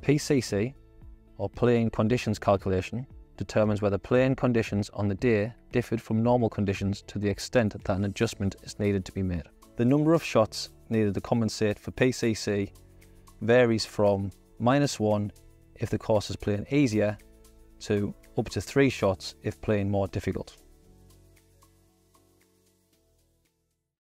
PCC, or playing conditions calculation, determines whether playing conditions on the day differed from normal conditions to the extent that an adjustment is needed to be made. The number of shots needed to compensate for PCC varies from minus one if the course is playing easier to up to three shots if playing more difficult.